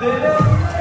Did it?